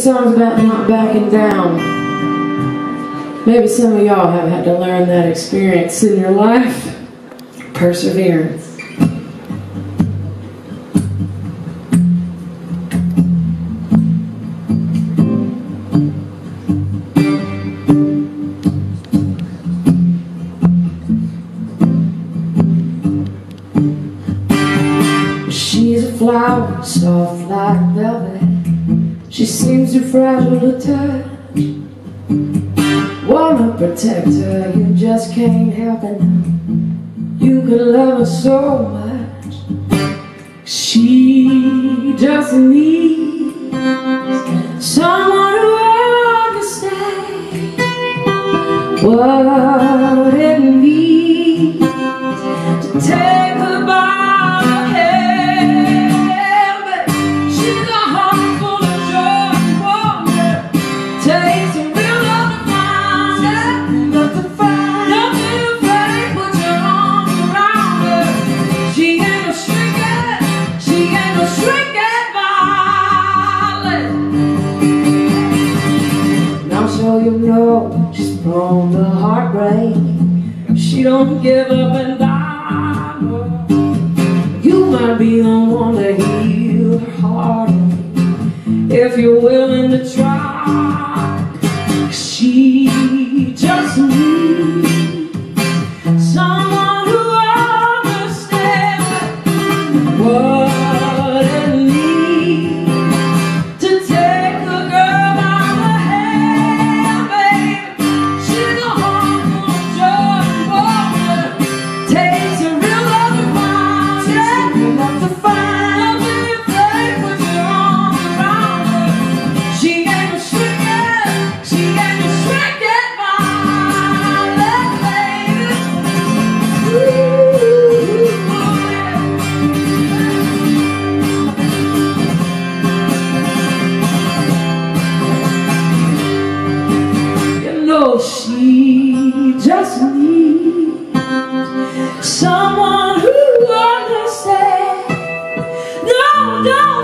Song's about not backing down. Maybe some of y'all have had to learn that experience in your life. Perseverance. She's a flower, soft like velvet. She seems too fragile to touch. Wanna protect her, you just can't help it. You can love her so much. She just needs someone who understands what prone to heartbreak. She don't give up and die. You might be the one to heal her heart if you're willing. She just needs someone who understands. No, no.